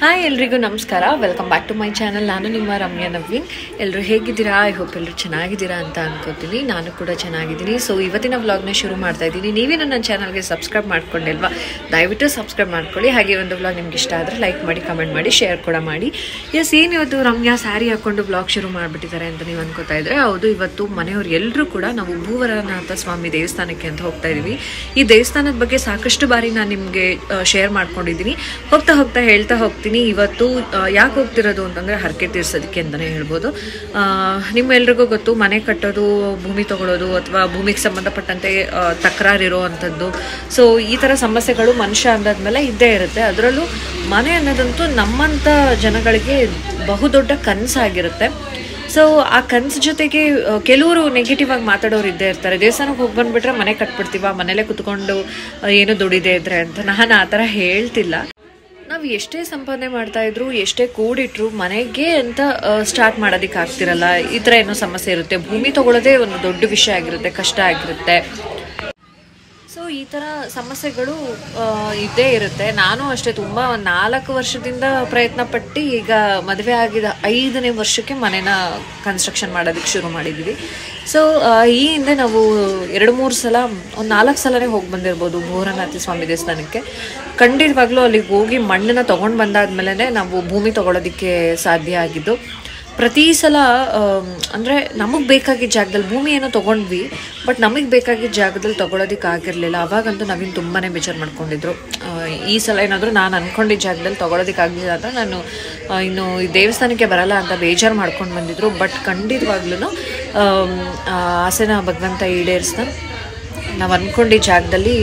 Hi ಎಲ್ರಿಗೂ ನಮಸ್ಕಾರ. Welcome back to my channel ನಾನು ನಿಮ್ಮ ರಮ್ಯಾ ನವೀನ್ ಎಲ್ಲರೂ ಹೇಗಿದ್ದೀರಾ? ಐ ಹೋಪ್ ಎಲ್ಲರೂ ಚೆನ್ನಾಗಿದ್ದೀರಾ ಅಂತ ಅನ್ಕೋತೀನಿ. ನಾನು ಕೂಡ ಚೆನ್ನಾಗಿದ್ದೀನಿ. ಸೊ ಇವತ್ತಿನ ವ್ಲಾಗ್ನ ಶುರು ಮಾಡ್ತಾ ಇದ್ದೀನಿ. ನೀವೇನು ನನ್ನ ಚಾನಲ್ಗೆ ಸಬ್ಸ್ಕ್ರೈಬ್ ಮಾಡ್ಕೊಂಡಿಲ್ವಾ? ದಯವಿಟ್ಟು ಸಬ್ಸ್ಕ್ರೈಬ್ ಮಾಡ್ಕೊಳ್ಳಿ. ಹಾಗೆ ಒಂದು ವ್ಲಾಗ್ ನಿಮ್ಗೆ ಇಷ್ಟ ಆದರೆ ಲೈಕ್ ಮಾಡಿ ಕಮೆಂಟ್ ಮಾಡಿ ಶೇರ್ ಕೂಡ ಮಾಡಿ. ಎಸ್ ಏನು ಇವತ್ತು ರಮ್ಯಾ ಸ್ಯಾರಿ ಹಾಕೊಂಡು ವ್ಲಾಗ್ ಶುರು ಮಾಡಿಬಿಟ್ಟಿದ್ದಾರೆ ಅಂತ ನೀವು ಅನ್ಕೋತಾ ಇದ್ರೆ, ಹೌದು, ಇವತ್ತು ಮನೆಯವ್ರು ಎಲ್ಲರೂ ಕೂಡ ನಾವು ಭೂವರನಾಥ ಸ್ವಾಮಿ ದೇವಸ್ಥಾನಕ್ಕೆ ಅಂತ ಹೋಗ್ತಾ ಇದ್ದೀವಿ ಈ ದೇವಸ್ಥಾನದ ಬಗ್ಗೆ ಸಾಕಷ್ಟು ಬಾರಿ ನಾನು ನಿಮಗೆ ಶೇರ್ ಮಾಡ್ಕೊಂಡಿದ್ದೀನಿ. ಹೋಗ್ತಾ ಹೋಗ್ತಾ ಹೇಳ್ತಾ ಹೋಗ್ತೀನಿ. ಇವತ್ತು ಯಾಕೆ ಹೋಗ್ತಿರೋದು ಅಂತಂದರೆ ಹರಕೆ ತೀರ್ಸೋದಕ್ಕೆ ಅಂತಲೇ ಹೇಳ್ಬೋದು. ನಿಮ್ಮೆಲ್ರಿಗೂ ಗೊತ್ತು, ಮನೆ ಕಟ್ಟೋದು, ಭೂಮಿ ತಗೊಳ್ಳೋದು ಅಥವಾ ಭೂಮಿಗೆ ಸಂಬಂಧಪಟ್ಟಂತೆ ತಕರಾರು ಅಂಥದ್ದು. ಸೊ ಈ ಥರ ಸಮಸ್ಯೆಗಳು ಮನುಷ್ಯ ಅಂದಾದ್ಮೇಲೆ ಇದ್ದೇ ಇರುತ್ತೆ. ಅದರಲ್ಲೂ ಮನೆ ಅನ್ನೋದಂತೂ ನಮ್ಮಂಥ ಜನಗಳಿಗೆ ಬಹುದೊಡ್ಡ ಕನಸಾಗಿರುತ್ತೆ. ಸೊ ಆ ಕನ್ಸು ಜೊತೆಗೆ ಕೆಲವರು ನೆಗೆಟಿವ್ ಆಗಿ ಮಾತಾಡೋರು ಇದ್ದೇ ಇರ್ತಾರೆ. ದೇವಸ್ಥಾನಕ್ಕೆ ಹೋಗಿ ಬಂದ್ಬಿಟ್ರೆ ಮನೆ ಕಟ್ಬಿಡ್ತೀವ ಮನೇಲೆ ಕುತ್ಕೊಂಡು ಏನು ದುಡಿದೇ ಇದ್ರೆ ಅಂತ. ನಾನು ಆ ಥರ ಹೇಳ್ತಿಲ್ಲ. ನಾವು ಎಷ್ಟೇ ಸಂಪಾದನೆ ಮಾಡ್ತಾ ಇದ್ರು, ಎಷ್ಟೇ ಕೂಡಿಟ್ರು, ಮನೆಗೆ ಅಂತ ಸ್ಟಾರ್ಟ್ ಮಾಡೋದಕ್ಕೆ ಆಗ್ತಿರಲ್ಲ. ಈ ಥರ ಏನೋ ಸಮಸ್ಯೆ ಇರುತ್ತೆ. ಭೂಮಿ ತಗೊಳ್ಳೋದೇ ಒಂದು ದೊಡ್ಡ ವಿಷಯ ಆಗಿರುತ್ತೆ, ಕಷ್ಟ ಆಗಿರುತ್ತೆ. ಈ ಥರ ಸಮಸ್ಯೆಗಳು ಇದ್ದೇ ಇರುತ್ತೆ. ನಾನು ಅಷ್ಟೇ ತುಂಬ ನಾಲ್ಕು ವರ್ಷದಿಂದ ಪ್ರಯತ್ನ ಪಟ್ಟು ಈಗ ಮದುವೆ ಆಗಿದ ಐದನೇ ವರ್ಷಕ್ಕೆ ಮನೇನ ಕನ್ಸ್ಟ್ರಕ್ಷನ್ ಮಾಡೋದಕ್ಕೆ ಶುರು ಮಾಡಿದ್ವಿ. ಸೊ ಈ ಹಿಂದೆ ನಾವು ಎರಡು ಮೂರು ಸಲ, ಒಂದು ನಾಲ್ಕು ಸಲನೇ ಹೋಗಿ ಬಂದಿರ್ಬೋದು ಭೂರನಾಥಿ ಸ್ವಾಮಿ ದೇವಸ್ಥಾನಕ್ಕೆ. ಖಂಡಿತವಾಗ್ಲೂ ಅಲ್ಲಿಗೆ ಹೋಗಿ ಮಣ್ಣನ್ನು ತಗೊಂಡು ಬಂದಾದ್ಮೇಲೆ ನಾವು ಭೂಮಿ ತೊಗೊಳೋದಕ್ಕೆ ಸಾಧ್ಯ ಆಗಿದ್ದು. ಪ್ರತಿ ಸಲ ಅಂದರೆ ನಮಗೆ ಬೇಕಾಗಿದ್ದ ಜಾಗದಲ್ಲಿ ಭೂಮಿ ಏನೋ ತೊಗೊಂಡ್ವಿ, ಬಟ್ ನಮಗೆ ಬೇಕಾಗಿದ್ದ ಜಾಗದಲ್ಲಿ ತೊಗೊಳೋದಕ್ಕೆ ಆಗಿರಲಿಲ್ಲ. ಅವಾಗಂತೂ ನವೀನ್ ತುಂಬಾ ಬೇಜಾರು ಮಾಡ್ಕೊಂಡಿದ್ರು. ಈ ಸಲ ಏನಾದರೂ ನಾನು ಅಂದ್ಕೊಂಡಿದ್ದ ಜಾಗದಲ್ಲಿ ತೊಗೊಳೋದಕ್ಕೆ ಆಗಲಿಲ್ಲ ಅಂತ ನಾನು ಇನ್ನು ಈ ದೇವಸ್ಥಾನಕ್ಕೆ ಬರಲ್ಲ ಅಂತ ಬೇಜಾರು ಮಾಡ್ಕೊಂಡು ಬಂದಿದ್ರು. ಬಟ್ ಖಂಡಿತವಾಗ್ಲೂ ಆಸೆನ ಭಗವಂತ ಈಡೇರಿಸ್ದ. ನಾವು ಅಂದ್ಕೊಂಡಿದ್ದ ಜಾಗದಲ್ಲಿ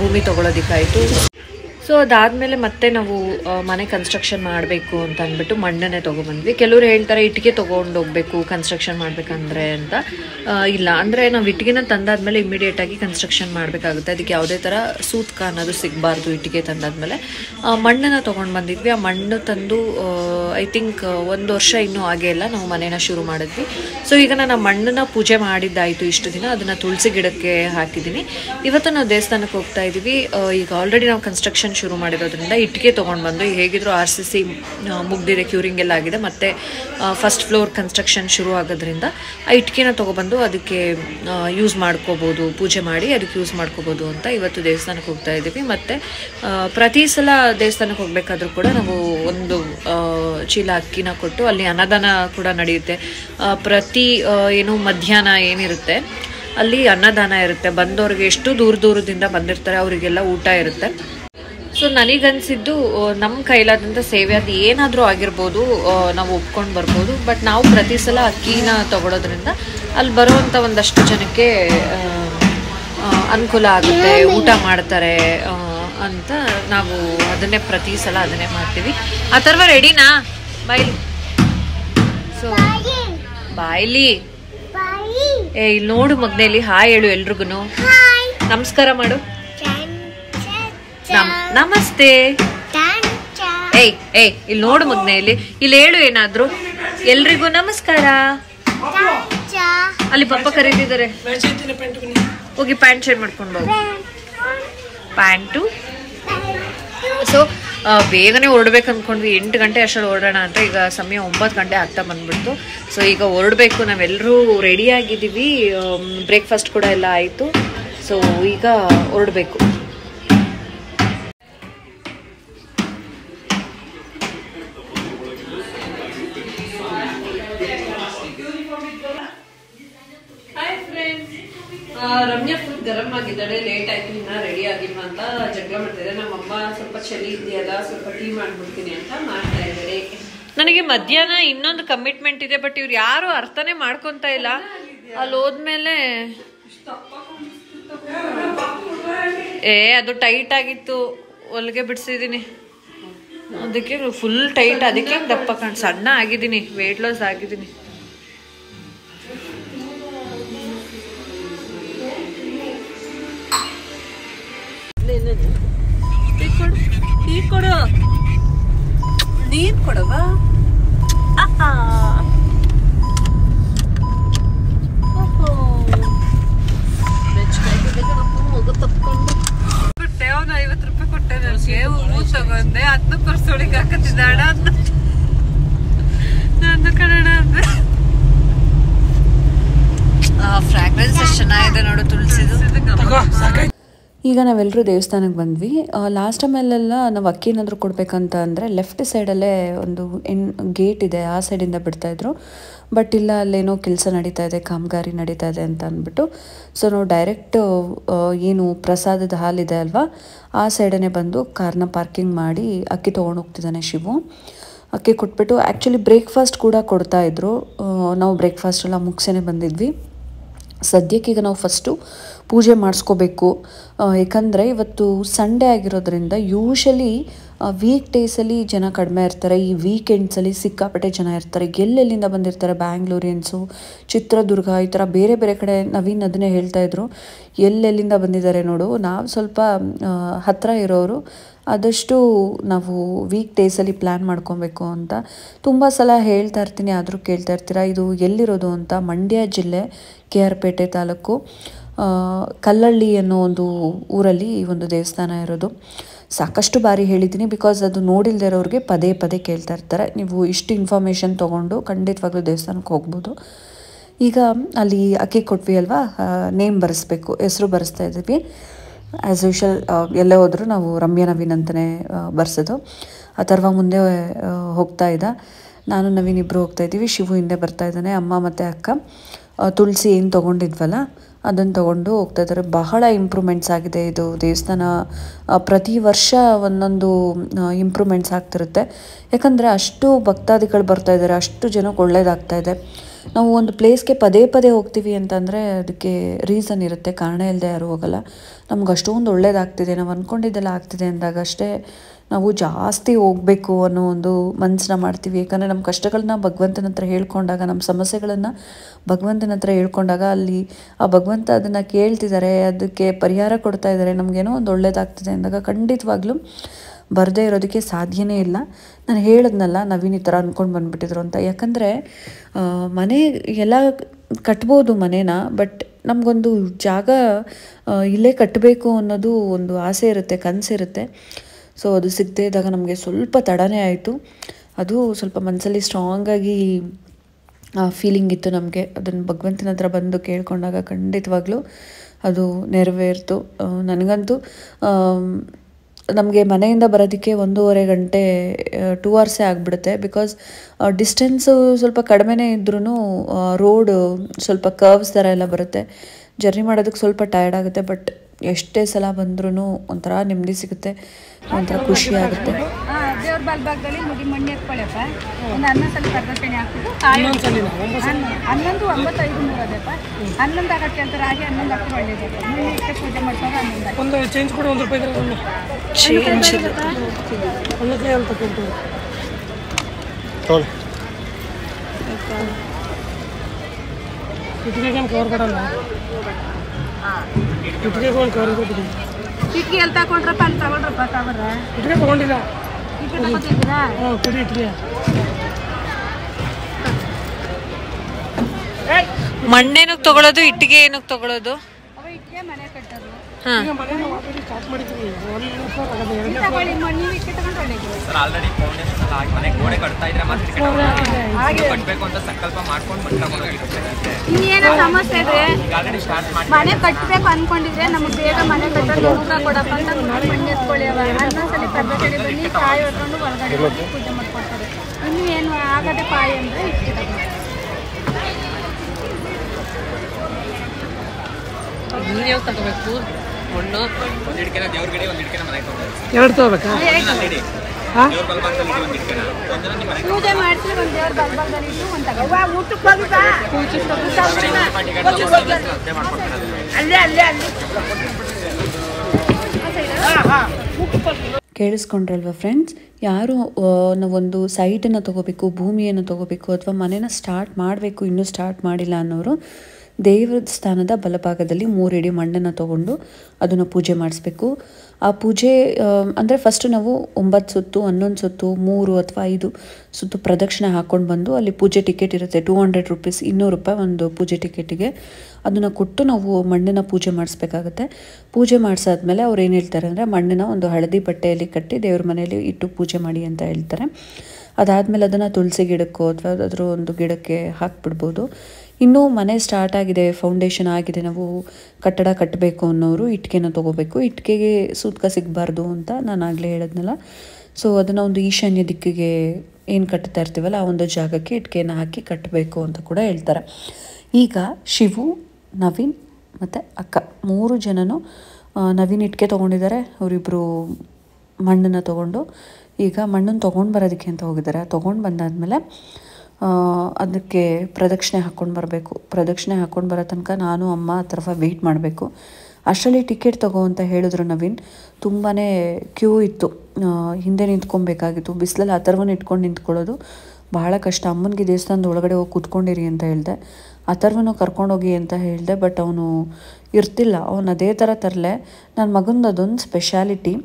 ಭೂಮಿ ತೊಗೊಳೋದಕ್ಕಾಯಿತು. ಸೊ ಅದಾದಮೇಲೆ ಮತ್ತೆ ನಾವು ಮನೆ ಕನ್ಸ್ಟ್ರಕ್ಷನ್ ಮಾಡಬೇಕು ಅಂತ ಅಂದ್ಬಿಟ್ಟು ಮಣ್ಣನ್ನೇ ತೊಗೊಬಂದ್ವಿ. ಕೆಲವರು ಹೇಳ್ತಾರೆ, ಇಟ್ಟಿಗೆ ತೊಗೊಂಡು ಹೋಗ್ಬೇಕು ಕನ್ಸ್ಟ್ರಕ್ಷನ್ ಮಾಡಬೇಕಂದ್ರೆ ಅಂತ. ಇಲ್ಲ. ಅಂದರೆ ನಾವು ಇಟ್ಟಿಗೆನ ತಂದಾದ್ಮೇಲೆ ಇಮಿಡಿಯೇಟಾಗಿ ಕನ್ಸ್ಟ್ರಕ್ಷನ್ ಮಾಡಬೇಕಾಗುತ್ತೆ. ಅದಕ್ಕೆ ಯಾವುದೇ ಥರ ಸೂತ್ಕ ಅನ್ನೋದು ಸಿಗಬಾರ್ದು ಇಟ್ಟಿಗೆ ತಂದಾದ್ಮೇಲೆ. ಮಣ್ಣನ್ನ ತೊಗೊಂಡು ಬಂದಿದ್ವಿ. ಆ ಮಣ್ಣು ತಂದು ಐ ಥಿಂಕ್ ಒಂದು ವರ್ಷ ಇನ್ನೂ ಆಗೇ ಇಲ್ಲ ನಾವು ಮನೇನ ಶುರು ಮಾಡಿದ್ವಿ. ಸೊ ಈಗ ನಾನು ಮಣ್ಣನ್ನ ಪೂಜೆ ಮಾಡಿದ್ದಾಯಿತು ಇಷ್ಟು ದಿನ. ಅದನ್ನು ತುಳಸಿ ಗಿಡಕ್ಕೆ ಹಾಕಿದ್ದೀನಿ. ಇವತ್ತು ನಾವು ದೇವಸ್ಥಾನಕ್ಕೆ ಹೋಗ್ತಾ ಇದ್ದೀವಿ ಈಗ ಆಲ್ರೆಡಿ ನಾವು ಕನ್ಸ್ಟ್ರಕ್ಷನ್ ಶುರು ಮಾಡಿರೋದ್ರಿಂದ ಇಟ್ಟಿಗೆ ತೊಗೊಂಡು ಬಂದು ಹೇಗಿದ್ರು ಆರ್ ಸಿ ಸಿ ಮುಗ್ದಿದೆ ಕ್ಯೂರಿಂಗ್ ಎಲ್ಲ ಆಗಿದೆ. ಮತ್ತು ಫಸ್ಟ್ ಫ್ಲೋರ್ ಕನ್ಸ್ಟ್ರಕ್ಷನ್ ಶುರು ಆಗೋದ್ರಿಂದ ಆ ಇಟ್ಟಿಗೆನ ತೊಗೊಬಂದು ಅದಕ್ಕೆ ಯೂಸ್ ಮಾಡ್ಕೋಬೋದು, ಪೂಜೆ ಮಾಡಿ ಅದಕ್ಕೆ ಯೂಸ್ ಮಾಡ್ಕೋಬೋದು ಅಂತ ಇವತ್ತು ದೇವಸ್ಥಾನಕ್ಕೆ ಹೋಗ್ತಾ ಇದ್ದೀವಿ. ಮತ್ತು ಪ್ರತಿ ಸಲ ದೇವಸ್ಥಾನಕ್ಕೆ ಹೋಗಬೇಕಾದ್ರೂ ಕೂಡ ನಾವು ಒಂದು ಚೀಲ ಅಕ್ಕಿನ ಕೊಟ್ಟು ಅಲ್ಲಿ ಅನ್ನದಾನ ಕೂಡ ನಡೆಯುತ್ತೆ. ಪ್ರತಿ ಏನು ಮಧ್ಯಾಹ್ನ ಏನಿರುತ್ತೆ, ಅಲ್ಲಿ ಅನ್ನದಾನ ಇರುತ್ತೆ. ಬಂದವ್ರಿಗೆ ಎಷ್ಟು ದೂರ ದೂರದಿಂದ ಬಂದಿರ್ತಾರೆ, ಅವರಿಗೆಲ್ಲ ಊಟ ಇರುತ್ತೆ. ಸೊ ನನಗನ್ಸಿದ್ದು ನಮ್ಮ ಕೈಲಾದಂಥ ಸೇವೆ ಅದು ಏನಾದರೂ ಆಗಿರ್ಬೋದು ನಾವು ಒಪ್ಕೊಂಡು ಬರ್ಬೋದು ಬಟ್ ನಾವು ಪ್ರತಿ ಸಲ ಅಕ್ಕಿನ ತೊಗೊಳೋದ್ರಿಂದ ಅಲ್ಲಿ ಬರುವಂಥ ಒಂದಷ್ಟು ಜನಕ್ಕೆ ಅನುಕೂಲ ಆಗುತ್ತೆ ಊಟ ಮಾಡ್ತಾರೆ ಅಂತ ನಾವು ಅದನ್ನೇ ಪ್ರತಿ ಸಲ ಅದನ್ನೇ ಮಾಡ್ತೀವಿ. ಆ ಥರ ರೆಡಿನಾ ಬಾಯ್ಲಿ. ಸೊ ಬಾಯ್ಲಿ. ಏ ಇಲ್ಲಿ ನೋಡು ಮಗ್ನೇಲಿ ಹಾಯ್ ಹೇಳು ಎಲ್ರಿಗೂ ನಮಸ್ಕಾರ ಮಾಡು. ನಮಸ್ತೆ. ಏಯ್ ಏಯ್ ಇಲ್ಲಿ ನೋಡು ಮಗ್ನೆ, ಇಲ್ಲಿ ಇಲ್ಲಿ ಹೇಳು ಏನಾದ್ರು. ಎಲ್ರಿಗೂ ನಮಸ್ಕಾರ. ಅಲ್ಲಿ ಪಪ್ಪ ಕರೀತಿದ್ದಾರೆ. ಹೋಗಿ ಪ್ಯಾಂಟ್ ಶೇರ್ ಮಾಡ್ಕೊಂಡು ಹೋಗಿ. ಪ್ಯಾಂಟು? ಸೊ ಬೇಗನೆ ಹೊರಡ್ಬೇಕು ಅಂದ್ಕೊಂಡ್ವಿ ಎಂಟು ಗಂಟೆ ಅಷ್ಟರಲ್ಲಿ ಹೊರಡೋಣ ಅಂತ. ಈಗ ಸಮಯ ಒಂಬತ್ತು ಗಂಟೆ ಆಗ್ತಾ ಬಂದ್ಬಿಡ್ತು. ಸೊ ಈಗ ಹೊರಡಬೇಕು. ನಾವೆಲ್ಲರೂ ರೆಡಿ ಆಗಿದ್ದೀವಿ. ಬ್ರೇಕ್ಫಾಸ್ಟ್ ಕೂಡ ಎಲ್ಲ ಆಯಿತು. ಸೊ ಈಗ ಹೊರಡಬೇಕು. ಗರಂ ಲೇಟ್ ಆಯ್ತು, ಇನ್ನ ರೆಡಿ ಆಗಿಲ್ಲ ಅಂತ ಜಗಳ ಮಾಡ್ತಿದ್ದಾರೆ ನಮ್ಮಮ್ಮ ಸ್ವಲ್ಪ ಚಳಿ ಇದೆಯಲ್ಲ, ಸ್ವಲ್ಪ ಟೀ ಮಾಡ್ಬಿಡ್ತೀನಿ ಅಂತ ಮಾಡ್ತಾ ಇದ್ದಾರೆ. ನನಗೆ ಮಧ್ಯಾಹ್ನ ಇನ್ನೊಂದು ಕಮಿಟ್ಮೆಂಟ್ ಇದೆ ಬಟ್ ಇವ್ರು ಯಾರು ಅರ್ಥನೇ ಮಾಡ್ಕೊಂತ ಇಲ್ಲ. ಅಲ್ಲಿ ಹೋದ್ಮೇಲೆ ಏ, ಅದು ಟೈಟ್ ಆಗಿತ್ತು. ಹೊಲಿಗೆ ಬಿಡಿಸಿದೀನಿ ಅದಕ್ಕೆ ಫುಲ್ ಟೈಟ್ ಅದಕ್ಕೆ ದಪ್ಪ ಕಾಣ್ ಸಣ್ಣ ಆಗಿದ್ದೀನಿ ವೇಟ್ ಲಾಸ್ ಆಗಿದ್ದೀನಿ. ನೀ ಕೊಡವ ಕೊಡು ಟೀ ಕೊಡು. ಕೊಡವಾ ಕೊಟ್ಟೆ ಅವನು ಐವತ್ತು ರೂಪಾಯಿ ಕೊಟ್ಟೆ ನನಗೆ. ಹೂ ತಗೊಂಡೆ. ಅದನ್ನ ಪರ್ಸೋಳಿಗೆ ಹಾಕತ್ತಿದ್ದಾಡ ಅದ್ನ ನನ್ನ ಕನ್ನಡ ಅಂದ್ರೆ ಫ್ರಾಗ್ರೆನ್ಸ್ ಎಷ್ಟು ಚೆನ್ನಾಗಿದೆ ನೋಡು ತುಳಸಿದು. ಸಾಕಾಯ್ತು. ಈಗ ನಾವೆಲ್ಲರೂ ದೇವಸ್ಥಾನಕ್ಕೆ ಬಂದ್ವಿ. ಲಾಸ್ಟ್ ಟೈಮಲ್ಲೆಲ್ಲ ನಾವು ಅಕ್ಕಿ ಏನಾದರೂ ಕೊಡಬೇಕಂತ ಅಂದರೆ ಲೆಫ್ಟ್ ಸೈಡಲ್ಲೇ ಒಂದು ಎನ್ ಗೇಟ್ ಇದೆ, ಆ ಸೈಡಿಂದ ಬಿಡ್ತಾಯಿದ್ರು ಬಟ್ ಇಲ್ಲ, ಅಲ್ಲೇನೋ ಕೆಲಸ ನಡೀತಾ ಇದೆ, ಕಾಮಗಾರಿ ನಡೀತಾ ಇದೆ ಅಂತ ಅಂದ್ಬಿಟ್ಟು. ಸೊ ನಾವು ಡೈರೆಕ್ಟ್ ಏನು ಪ್ರಸಾದದ ಹಾಲಿದೆ ಅಲ್ವಾ, ಆ ಸೈಡನ್ನೇ ಬಂದು ಕಾರ್ನ ಪಾರ್ಕಿಂಗ್ ಮಾಡಿ ಅಕ್ಕಿ ತೊಗೊಂಡು ಹೋಗ್ತಿದ್ದಾನೆ ಶಿವು. ಅಕ್ಕಿ ಕೊಟ್ಬಿಟ್ಟು ಆ್ಯಕ್ಚುಲಿ ಬ್ರೇಕ್ಫಾಸ್ಟ್ ಕೂಡ ಕೊಡ್ತಾಯಿದ್ರು ನಾವು ಬ್ರೇಕ್ಫಾಸ್ಟ್ ಎಲ್ಲ ಮುಗಿಸೇ ಬಂದಿದ್ವಿ. ಸದ್ಯಕ್ಕೆ ಈಗ ನಾವು ಫಸ್ಟು ಪೂಜೆ ಮಾಡಿಸ್ಕೋಬೇಕು. ಯಾಕಂದರೆ ಇವತ್ತು ಸಂಡೇ ಆಗಿರೋದ್ರಿಂದ ಯೂಶಲಿ ವೀಕ್ ಡೇಸಲ್ಲಿ ಜನ ಕಡಿಮೆ ಇರ್ತಾರೆ. ಈ ವೀಕೆಂಡ್ಸಲ್ಲಿ ಸಿಕ್ಕಾಪಟ್ಟೆ ಜನ ಇರ್ತಾರೆ. ಎಲ್ಲೆಲ್ಲಿಂದ ಬಂದಿರ್ತಾರೆ? ಬ್ಯಾಂಗ್ಳೂರಿಯನ್ಸು ಚಿತ್ರದುರ್ಗ, ಈ ಥರ ಬೇರೆ ಬೇರೆ ಕಡೆ ನವೀನ್ ಅದನ್ನೇ ಹೇಳ್ತಾಯಿದ್ರು ಎಲ್ಲೆಲ್ಲಿಂದ ಬಂದಿದ್ದಾರೆ ನೋಡು? ನಾವು ಸ್ವಲ್ಪ ಹತ್ತಿರ ಇರೋರು ಆದಷ್ಟು ನಾವು ವೀಕ್ ಡೇಸಲ್ಲಿ ಪ್ಲ್ಯಾನ್ ಮಾಡ್ಕೊಬೇಕು ಅಂತ ತುಂಬ ಸಲ ಹೇಳ್ತಾ ಇರ್ತೀನಿ, ಆದರೂ ಕೇಳ್ತಾ ಇರ್ತೀರಾ? ಇದು ಎಲ್ಲಿರೋದು ಅಂತ ಮಂಡ್ಯ ಜಿಲ್ಲೆ, ಕೆ ಆರ್ ಪೇಟೆ ತಾಲೂಕು. ಕಲ್ಲಳ್ಳಿ ಅನ್ನೋ ಒಂದು ಊರಲ್ಲಿ ಈ ಒಂದು ದೇವಸ್ಥಾನ ಇರೋದು. ಸಾಕಷ್ಟು ಬಾರಿ ಹೇಳಿದ್ದೀನಿ ಬಿಕಾಸ್ ಅದು ನೋಡಿಲ್ಲದೆ ಇರೋರಿಗೆ ಪದೇ ಪದೇ ಕೇಳ್ತಾ ಇರ್ತಾರೆ. ನೀವು ಇಷ್ಟು ಇನ್ಫಾರ್ಮೇಷನ್ ತೊಗೊಂಡು ಖಂಡಿತವಾಗ್ಲೂ ದೇವಸ್ಥಾನಕ್ಕೆ ಹೋಗ್ಬೋದು. ಈಗ ಅಲ್ಲಿ ಅಕ್ಕಿ ಕೊಟ್ವಿ ಅಲ್ವಾ? ನೇಮ್ ಬರೆಸ್ಬೇಕು, ಹೆಸರು ಬರೆಸ್ತಾ ಇದ್ದೀವಿ. ಆ್ಯಸ್ ಯೂಶಲ್ ಎಲ್ಲೇ ಹೋದರೂ ನಾವು ರಮ್ಯ ನವೀನ್ ಅಂತಲೇ ಬರ್ಸೋದು. ಅಥರ್ವ ಮುಂದೆ ಹೋಗ್ತಾ ಇದ್ದ. ನಾನು, ನವೀನ್ ಇಬ್ಬರು ಹೋಗ್ತಾ ಇದ್ದೀವಿ. ಶಿವು ಹಿಂದೆ ಬರ್ತಾ ಇದ್ದಾನೆ, ಅಮ್ಮ ಮತ್ತು ಅಕ್ಕ. ತುಳಸಿ ಏನು ತೊಗೊಂಡಿದ್ವಲ್ಲ ಅದನ್ನು ತೊಗೊಂಡು ಹೋಗ್ತಾ ಇದ್ದಾರೆ. ಬಹಳ ಇಂಪ್ರೂವ್ಮೆಂಟ್ಸ್ ಆಗಿದೆ ಇದು ದೇವಸ್ಥಾನ. ಪ್ರತಿ ವರ್ಷ ಒಂದೊಂದು ಇಂಪ್ರೂವ್ಮೆಂಟ್ಸ್ ಆಗ್ತಿರುತ್ತೆ. ಯಾಕಂದರೆ ಅಷ್ಟು ಭಕ್ತಾದಿಗಳು ಬರ್ತಾ ಇದ್ದಾರೆ, ಅಷ್ಟು ಜನಕ್ಕೆ ಒಳ್ಳೇದಾಗ್ತಾ ಇದೆ. ನಾವು ಒಂದು ಪ್ಲೇಸ್ಗೆ ಪದೇ ಪದೇ ಹೋಗ್ತೀವಿ ಅಂತಂದರೆ ಅದಕ್ಕೆ ರೀಸನ್ ಇರುತ್ತೆ, ಕಾರಣ ಇಲ್ಲದೆ ಯಾರು ಹೋಗಲ್ಲ. ನಮ್ಗೆ ಅಷ್ಟೊಂದು ಒಳ್ಳೇದಾಗ್ತಿದೆ, ನಾವು ಅಂದ್ಕೊಂಡಿದ್ದೆಲ್ಲ ಆಗ್ತಿದೆ ಅಂದಾಗ ಅಷ್ಟೇ ನಾವು ಜಾಸ್ತಿ ಹೋಗಬೇಕು ಅನ್ನೋ ಒಂದು ಮನಸ್ಸನ್ನ ಮಾಡ್ತೀವಿ. ಯಾಕಂದರೆ ನಮ್ಮ ಕಷ್ಟಗಳನ್ನ ಭಗವಂತನ ಹತ್ರ ಹೇಳ್ಕೊಂಡಾಗ ನಮ್ಮ ಸಮಸ್ಯೆಗಳನ್ನು ಭಗವಂತನ ಹತ್ರ ಹೇಳ್ಕೊಂಡಾಗ ಅಲ್ಲಿ ಆ ಭಗವಂತ ಅದನ್ನು ಕೇಳ್ತಿದ್ದಾರೆ ಅದಕ್ಕೆ ಪರಿಹಾರ ಕೊಡ್ತಾ ಇದ್ದಾರೆ ನಮಗೇನೋ ಒಂದು ಒಳ್ಳೇದಾಗ್ತಿದೆ ಅಂದಾಗ ಖಂಡಿತವಾಗ್ಲೂ ಬರದೇ ಇರೋದಕ್ಕೆ ಸಾಧ್ಯನೇ ಇಲ್ಲ. ನಾನು ಹೇಳಿದ್ನಲ್ಲ ನವೀನ್ ಈ ಥರ ಅಂದ್ಕೊಂಡು ಬಂದುಬಿಟ್ಟಿದ್ರು ಅಂತ. ಯಾಕಂದರೆ ಮನೆ ಎಲ್ಲ ಕಟ್ಬೋದು ಮನೇನ, ಬಟ್ ನಮಗೊಂದು ಜಾಗ ಇಲ್ಲೇ ಕಟ್ಟಬೇಕು ಅನ್ನೋದು ಒಂದು ಆಸೆ ಇರುತ್ತೆ, ಕನಸಿರುತ್ತೆ. ಸೊ ಅದು ಸಿಗದೇ ಇದ್ದಾಗ ನಮಗೆ ಸ್ವಲ್ಪ ತಡನೇ ಆಯಿತು. ಅದು ಸ್ವಲ್ಪ ಮನಸ್ಸಲ್ಲಿ ಸ್ಟ್ರಾಂಗಾಗಿ ಫೀಲಿಂಗ್ ಇತ್ತು ನಮಗೆ. ಅದನ್ನು ಭಗವಂತನ ಹತ್ರ ಬಂದು ಕೇಳಿಕೊಂಡಾಗ ಖಂಡಿತವಾಗ್ಲೂ ಅದು ನೆರವೇರ್ತು. ನನಗಂತೂ ನಮಗೆ ಮನೆಯಿಂದ ಬರೋದಕ್ಕೆ ಒಂದೂವರೆ ಗಂಟೆ ಟೂ ಅವರ್ಸೇ ಆಗಿಬಿಡುತ್ತೆ. ಬಿಕಾಸ್ ಡಿಸ್ಟೆನ್ಸು ಸ್ವಲ್ಪ ಕಡಿಮೆನೇ ಇದ್ರೂ ರೋಡ್ ಸ್ವಲ್ಪ ಕರ್ವ್ಸ್ ಥರ ಎಲ್ಲ ಬರುತ್ತೆ. ಜರ್ನಿ ಮಾಡೋದಕ್ಕೆ ಸ್ವಲ್ಪ ಟಯರ್ಡ್ ಆಗುತ್ತೆ ಬಟ್ ಎಷ್ಟೇ ಸಲ ಬಂದ್ರೂ ಒಂಥರ ನೆಮ್ಮದಿ ಸಿಗುತ್ತೆ. ಒಂಥರ ಖುಷಿ ಆಗುತ್ತೆ. ದೇವ್ರ ಬಲ್ಭಾಗದಲ್ಲಿ ಮುಡಿ ಮಣ್ಣು ಎತ್ಕೊಳ್ಳಪ್ಪ ಒಂದು ಹನ್ನೊಂದು ಸಲ ಪ್ರದಕ್ಷಿಣೆ ಹಾಕ್ಬಿಟ್ಟು ಹನ್ನೊಂದು ಒಂಬತ್ತೈದು ಒಂಬತ್ತು ಐದು ಮೂರು ಅದಪ್ಪ ಹನ್ನೊಂದು ಆಗಕ್ಕೆ ಹೇಳ್ತಾರೆ ಹಾಗೆ ಹನ್ನೊಂದು ಹಾಕಿ ಇಷ್ಟೇ ಪೂಜೆ ಮಾಡ್ತಾರೆ ಹನ್ನೊಂದು ಒಂದು ಚೇಂಜ್ ಕೊಡು ಒಂದು ರೂಪಾಯಿ ಚೇಂಜ್ ಅಂತ ಕೊಟ್ಟು ಇಟ್ಟಿಗೆ ಕವರ್ ಕೊಡಲ್ಲ? ಇಟ್ಟಿಗೆ ಒಂದು ಕವರ್ ಕೊಟ್ಟಿದ್ದೀನಿ. ಇಟ್ಗೆ ಎಲ್ಲಿ ತಗೊಂಡ್ರಪ್ಪ ಅಲ್ಲಿ ತಗೊಳ್ರಪ್ಪ ತಗೊಂಡ್ರೆ ಇಟ್ಟಿಗೆ ತಗೊಂಡಿಲ್ಲ. ಇಟ್ಗೆ ತಗೋತಿದ್ದೀರಾ? ಹಾಂ ಕೊಡಿ ಇಟ್ಟಿಗೆ ಮಣ್ಣೇನಕ್ಕೆ ತಗೊಳ್ಳೋದು ಇಟ್ಟಿಗೆ ಏನಕ್ಕೆ ತಗೊಳ್ಳೋದು ಅವ ಇಟ್ಟಿಗೆ ಮನೆ ಕಟ್ಟೋದು. ಸರ್ ಆಲ್ರೆಡಿ ಫೌಂಡೇಶನ್ ಎಲ್ಲ ಆಗಿ ಮನೆ ಗೋಡೆ ಕಟ್ತಾ ಇದ್ರೆ ಮತ್ತೆ ಟಿಕೆಟ್ ಕಟ್ಟಬೇಕು ಅಂತ ಸಂಕಲ್ಪ ಮಾಡ್ಕೊಂಡು ಮಟ್ಟ ಮಾಡೋದಿರುತ್ತೆ ಇನ್ನೇನೋ ಸಮಸ್ಯೆ ಇದ್ರೆ ಮನೆ ಕಟ್ಟಬೇಕು ಅನ್ಕೊಂಡಿದ್ರೆ ನಮಗೆ ಬೇಗ ಮನೆ ಕಟ್ಟೋದು ಊಟ ಕೊಡಪ್ಪ ಅಂತ ಮುಡಿ ಮಣ್ಣು ಎತ್ಕೊಳ್ಳಿ ಅವ ಹನ್ನೊಂದ್ಸಲಿ ಪ್ರದಕ್ಷಿಣೆ ಬನ್ನಿ ಕಾಯಿ ಹೊತ್ಕೊಂಡು ಒಳಗಡೆ ಹೋಗಿ ಪೂಜೆ ಮಾಡ್ಕೊಡ್ತಾರೆ ಇನ್ನು ಏನು ಆಗದೆ ಕಾಯಿ ಅಂದ್ರೆ ಇಟ್ಟಿದ್ದಾರೆ ತಗೋಬೇಕು. ಮಣ್ಣು ಮನೆಗೆ ಎರಡು ತಗೋಬೇಕಾ? ಕೇಳಿಸ್ಕೊಂಡ್ರಲ್ವ ಫ್ರೆಂಡ್ಸ್ ಯಾರು ನಾವೊಂದು ಸೈಟನ್ನು ತಗೋಬೇಕು ಭೂಮಿಯನ್ನು ತಗೋಬೇಕು ಅಥವಾ ಮನೇನ ಸ್ಟಾರ್ಟ್ ಮಾಡಬೇಕು ಇನ್ನೂ ಸ್ಟಾರ್ಟ್ ಮಾಡಿಲ್ಲ ಅನ್ನೋರು ದೇವಸ್ಥಾನದ ಬಲಭಾಗದಲ್ಲಿ ಮೂರೆಡಿ ಮಣ್ಣನ್ನು ತಗೊಂಡು ಅದನ್ನು ಪೂಜೆ ಮಾಡಿಸ್ಬೇಕು. ಆ ಪೂಜೆ ಅಂದರೆ ಫಸ್ಟು ನಾವು ಒಂಬತ್ತು ಸುತ್ತು, ಹನ್ನೊಂದು ಸುತ್ತು, ಮೂರು ಅಥವಾ ಐದು ಸುತ್ತು ಪ್ರದಕ್ಷಿಣೆ ಹಾಕ್ಕೊಂಡು ಬಂದು ಅಲ್ಲಿ ಪೂಜೆ ಟಿಕೆಟ್ ಇರುತ್ತೆ. ಟೂ ಹಂಡ್ರೆಡ್ ರುಪೀಸ್ ಇನ್ನೂರು ರೂಪಾಯಿ ಒಂದು ಪೂಜೆ ಟಿಕೆಟಿಗೆ ಅದನ್ನು ಕೊಟ್ಟು ನಾವು ಮಣ್ಣಿನ ಪೂಜೆ ಮಾಡಿಸ್ಬೇಕಾಗತ್ತೆ. ಪೂಜೆ ಮಾಡಿಸಾದ್ಮೇಲೆ ಅವ್ರು ಏನು ಹೇಳ್ತಾರೆ ಅಂದರೆ ಮಣ್ಣಿನ ಒಂದು ಹಳದಿ ಬಟ್ಟೆಯಲ್ಲಿ ಕಟ್ಟಿ ದೇವ್ರ ಮನೆಯಲ್ಲಿ ಇಟ್ಟು ಪೂಜೆ ಮಾಡಿ ಅಂತ ಹೇಳ್ತಾರೆ. ಅದಾದಮೇಲೆ ಅದನ್ನು ತುಳಸಿ ಗಿಡಕ್ಕೋ ಅಥವಾ ಯಾವುದಾದ್ರೂ ಒಂದು ಗಿಡಕ್ಕೆ ಹಾಕ್ಬಿಡ್ಬೋದು. ಇನ್ನೂ ಮನೆ ಸ್ಟಾರ್ಟ್ ಆಗಿದೆ ಫೌಂಡೇಶನ್ ಆಗಿದೆ, ನಾವು ಕಟ್ಟಡ ಕಟ್ಟಬೇಕು ಅನ್ನೋರು ಇಟ್ಟಿಗೆನ ತೊಗೋಬೇಕು. ಇಟ್ಟಿಗೆಗೆ ಸೂತ್ಕ ಸಿಗಬಾರ್ದು ಅಂತ ನಾನು ಆಗಲೇ ಹೇಳಿದ್ನಲ್ಲ. ಸೊ ಅದನ್ನು ಒಂದು ಈಶಾನ್ಯ ದಿಕ್ಕಿಗೆ ಏನು ಕಟ್ತಾ ಇರ್ತೀವಲ್ಲ, ಆ ಒಂದು ಜಾಗಕ್ಕೆ ಇಟ್ಟಿಗೆನ ಹಾಕಿ ಕಟ್ಟಬೇಕು ಅಂತ ಕೂಡ ಹೇಳ್ತಾರೆ. ಈಗ ಶಿವು, ನವೀನ್ ಮತ್ತು ಅಕ್ಕ ಮೂರು ಜನನು ನವೀನ್ ಇಟ್ಟಿಗೆ ತೊಗೊಂಡಿದ್ದಾರೆ. ಅವರಿಬ್ಬರು ಮಣ್ಣನ್ನು ತೊಗೊಂಡು. ಈಗ ಮಣ್ಣನ್ನು ತೊಗೊಂಡು ಬರೋದಕ್ಕೆ ಅಂತ ಹೋಗಿದ್ದಾರೆ. ತೊಗೊಂಡು ಬಂದಾದಮೇಲೆ ಅದಕ್ಕೆ ಪ್ರದಕ್ಷಿಣೆ ಹಾಕ್ಕೊಂಡು ಬರಬೇಕು. ಪ್ರದಕ್ಷಿಣೆ ಹಾಕ್ಕೊಂಡು ಬರೋ ತನಕ ನಾನು ಅಮ್ಮ ಆ ಥರ ವೆಯ್ಟ್ ಮಾಡಬೇಕು. ಅಷ್ಟರಲ್ಲಿ ಟಿಕೆಟ್ ತಗೋ ಅಂತ ಹೇಳಿದ್ರು ನವೀನ್. ತುಂಬಾ ಕ್ಯೂ ಇತ್ತು. ಆ, ಹಿಂದೆ ನಿಂತ್ಕೊಬೇಕಾಗಿತ್ತು. ಬಿಸಿಲಲ್ಲಿ ಅಥರ್ವನ ಇಟ್ಕೊಂಡು ನಿಂತ್ಕೊಳ್ಳೋದು ಭಾಳ ಕಷ್ಟ. ಅಮ್ಮನಿಗೆ ದೇವಸ್ಥಾನದ ಒಳಗಡೆ ಹೋಗಿ ಕೂತ್ಕೊಂಡಿರಿ ಅಂತ ಹೇಳಿದೆ. ಅಥರ್ವನು ಕರ್ಕೊಂಡೋಗಿ ಅಂತ ಹೇಳಿದೆ ಬಟ್ ಅವನು ಇರ್ತಿಲ್ಲ. ಅವನು ಅದೇ ಥರ ತರಲೆ. ನನ್ನ ಮಗಂದು ಅದೊಂದು ಸ್ಪೆಷಾಲಿಟಿ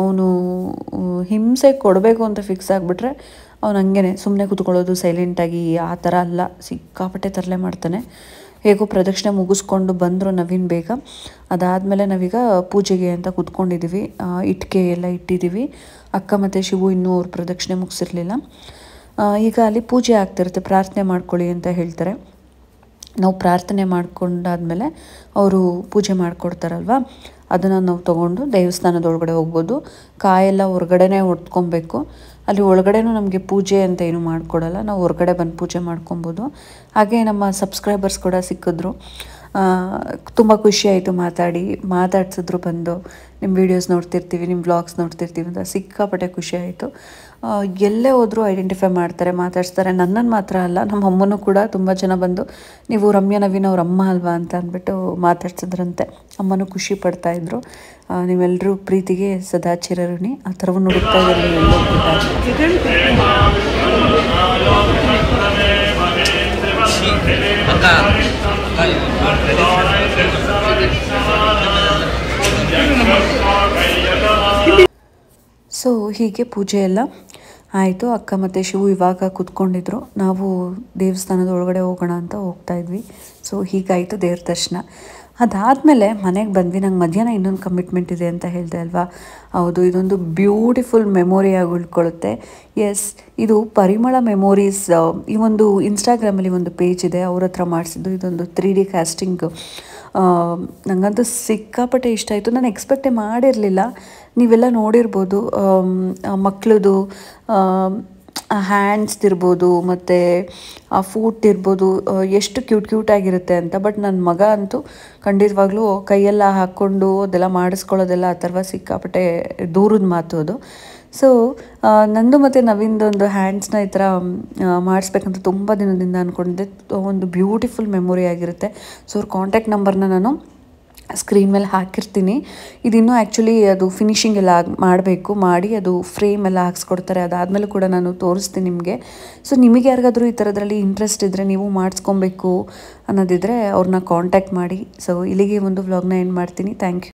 ಅವನು ಹಿಂಸೆ ಕೊಡಬೇಕು ಅಂತ ಫಿಕ್ಸ್ ಆಗಿಬಿಟ್ರೆ ಅವನು ಹಂಗೇನೆ ಸುಮ್ಮನೆ ಕೂತ್ಕೊಳ್ಳೋದು ಸೈಲೆಂಟಾಗಿ ಆ ಥರ ಅಲ್ಲ, ಸಿಕ್ಕಾಪಟ್ಟೆ ತರಲೆ ಮಾಡ್ತಾನೆ. ಹೇಗೋ ಪ್ರದಕ್ಷಿಣೆ ಮುಗಿಸ್ಕೊಂಡು ಬಂದರು ನವೀನ್ ಬೇಗ. ಅದಾದಮೇಲೆ ನಾವೀಗ ಪೂಜೆಗೆ ಅಂತ ಕೂತ್ಕೊಂಡಿದ್ದೀವಿ ಇಟ್ಟಿಗೆ ಎಲ್ಲ ಇಟ್ಟಿದ್ದೀವಿ ಅಕ್ಕ ಮತ್ತು ಶಿವು ಇನ್ನೂ ಅವ್ರ ಪ್ರದಕ್ಷಿಣೆ ಮುಗಿಸಿರಲಿಲ್ಲ. ಈಗ ಅಲ್ಲಿ ಪೂಜೆ ಆಗ್ತಿರುತ್ತೆ. ಪ್ರಾರ್ಥನೆ ಮಾಡ್ಕೊಳ್ಳಿ ಅಂತ ಹೇಳ್ತಾರೆ. ನಾವು ಪ್ರಾರ್ಥನೆ ಮಾಡಿಕೊಂಡಾದ್ಮೇಲೆ ಅವರು ಪೂಜೆ ಮಾಡಿಕೊಡ್ತಾರಲ್ವ? ಅದನ್ನು ನಾವು ತೊಗೊಂಡು ದೇವಸ್ಥಾನದ ಒಳಗಡೆ ಹೋಗ್ಬೋದು. ಕಾಯೆಲ್ಲ ಹೊರಗಡೆನೇ ಹೊಡ್ಕೊಬೇಕು ಅಲ್ಲಿ ಒಳಗಡೆನೂ ನಮಗೆ ಪೂಜೆ ಅಂತ ಏನು ಮಾಡಿಕೊಡಲ್ಲ. ನಾವು ಹೊರಗಡೆ ಬಂದು ಪೂಜೆ ಮಾಡ್ಕೊಬೋದು. ಹಾಗೆ ನಮ್ಮ ಸಬ್ಸ್ಕ್ರೈಬರ್ಸ್ ಕೂಡ ಸಿಕ್ಕಿದ್ರು. ತುಂಬ ಖುಷಿಯಾಯಿತು ಮಾತಾಡಿ. ಮಾತಾಡ್ಸಿದ್ರು ಬಂದು. ನಿಮ್ಮ ವೀಡಿಯೋಸ್ ನೋಡ್ತಿರ್ತೀವಿ ನಿಮ್ಮ ವ್ಲಾಗ್ಸ್ ನೋಡ್ತಿರ್ತೀವಿ ಅಂತ ಸಿಕ್ಕಾಪಟ್ಟೆ ಖುಷಿ ಆಯಿತು. ಎಲ್ಲೇ ಹೋದರೂ ಐಡೆಂಟಿಫೈ ಮಾಡ್ತಾರೆ ಮಾತಾಡ್ತಾರೆ ನನ್ನನ್ನು ಮಾತ್ರ ಅಲ್ಲ ನಮ್ಮ ಅಮ್ಮನೂ ಕೂಡ ತುಂಬ ಜನ ಬಂದು ನೀವು ರಮ್ಯಾ ನವೀನ್ ಅವ್ರ ಅಮ್ಮ ಅಲ್ವಾ? ಅಂತ ಅಂದ್ಬಿಟ್ಟು ಮಾತಾಡ್ಸಿದ್ರಂತೆ. ಅಮ್ಮನೂ ಖುಷಿ ಪಡ್ತಾ ಇದ್ರು. ಆ, ನೀವೆಲ್ಲರೂ ಪ್ರೀತಿಗೆ ಸದಾ ಚಿರಋಣಿ ಆ ಥರವೂ ನೋಡುತ್ತಾ ಇದ್ದಾರೆ ಸೊ ಹೀಗೆ ಪೂಜೆ ಎಲ್ಲ ಆಯಿತು. ಅಕ್ಕ ಮತ್ತು ಶಿವು ಇವಾಗ ಕೂತ್ಕೊಂಡಿದ್ರು. ನಾವು ದೇವಸ್ಥಾನದ ಒಳಗಡೆ ಹೋಗೋಣ ಅಂತ ಹೋಗ್ತಾ ಇದ್ವಿ. ಸೊ ಹೀಗಾಯಿತು ದೇವ್ರ ದರ್ಶನ. ಅದಾದಮೇಲೆ ಮನೆಗೆ ಬಂದ್ವಿ. ನಂಗೆ ಮಧ್ಯಾಹ್ನ ಇನ್ನೊಂದು ಕಮಿಟ್ಮೆಂಟ್ ಇದೆ ಅಂತ ಹೇಳಿದೆ ಅಲ್ವಾ? ಹೌದು, ಇದೊಂದು ಬ್ಯೂಟಿಫುಲ್ ಮೆಮೊರಿಯಾಗಿ ಉಳ್ಕೊಳ್ಳುತ್ತೆ ಎಸ್ ಇದು ಪರಿಮಳ ಮೆಮೊರೀಸ್ ಈ ಒಂದು ಇನ್ಸ್ಟಾಗ್ರಾಮಲ್ಲಿ ಒಂದು ಪೇಜ್ ಇದೆ. ಅವ್ರ ಹತ್ರ ಮಾಡಿಸಿದ್ದು. ಇದೊಂದು ತ್ರೀ ಡಿ ಕ್ಯಾಸ್ಟಿಂಗ್ ನನಗಂತೂ ಸಿಕ್ಕಾಪಟ್ಟೆ ಇಷ್ಟ ಆಯಿತು. ನಾನು ಎಕ್ಸ್ಪೆಕ್ಟೇ ಮಾಡಿರಲಿಲ್ಲ. ನೀವೆಲ್ಲ ನೋಡಿರ್ಬೋದು ಮಕ್ಕಳದು ಹ್ಯಾಂಡ್ಸ್ ಇರ್ಬೋದು ಮತ್ತು ಆ ಫೂಟ್ ಇರ್ಬೋದು ಎಷ್ಟು ಕ್ಯೂಟ್ ಕ್ಯೂಟಾಗಿರುತ್ತೆ ಅಂತ. ಬಟ್ ನನ್ನ ಮಗ ಅಂತೂ ಖಂಡಿತವಾಗ್ಲೂ ಕೈಯೆಲ್ಲ ಹಾಕ್ಕೊಂಡು ಅದೆಲ್ಲ ಮಾಡಿಸ್ಕೊಳ್ಳೋದೆಲ್ಲ ಆ ಥರ ಸಿಕ್ಕಾಪಟ್ಟೆ ದೂರದ ಮಾತು ಅದು. ಸೊ ನಂದು ಮತ್ತು ನವೀನ್ದು ಒಂದು ಹ್ಯಾಂಡ್ಸ್ನ ಈ ಥರ ಮಾಡಿಸ್ಬೇಕಂತ ತುಂಬ ದಿನದಿಂದ ಅಂದ್ಕೊಂಡಿದ್ದೆ ಒಂದು ಬ್ಯೂಟಿಫುಲ್ ಮೆಮೊರಿ ಆಗಿರುತ್ತೆ. ಸೊ ಅವ್ರ ಕಾಂಟ್ಯಾಕ್ಟ್ ನಂಬರ್ನ ನಾನು ಸ್ಕ್ರೀನ್ ಮೇಲೆ ಹಾಕಿರ್ತೀನಿ. ಇದಿನ್ನೂ ಆ್ಯಕ್ಚುಲಿ ಅದು ಫಿನಿಶಿಂಗ್ ಎಲ್ಲ ಮಾಡಬೇಕು. ಮಾಡಿ ಅದು ಫ್ರೇಮ್ ಎಲ್ಲ ಹಾಕ್ಸ್ಕೊಡ್ತಾರೆ. ಅದಾದಮೇಲೆ ಕೂಡ ನಾನು ತೋರಿಸ್ತೀನಿ ನಿಮಗೆ. ಸೊ ನಿಮಗೆ ಯಾರಿಗಾದರೂ ಈ ಥರದ್ರಲ್ಲಿ ಇಂಟ್ರೆಸ್ಟ್ ಇದ್ದರೆ ನೀವು ಮಾಡಿಸ್ಕೊಬೇಕು ಅನ್ನೋದಿದ್ರೆ ಅವ್ರನ್ನ ಕಾಂಟ್ಯಾಕ್ಟ್ ಮಾಡಿ. ಸೊ ಇಲ್ಲಿಗೆ ಒಂದು ವ್ಲಾಗ್ನ ಎಂಡ್ ಮಾಡ್ತೀನಿ. Thank you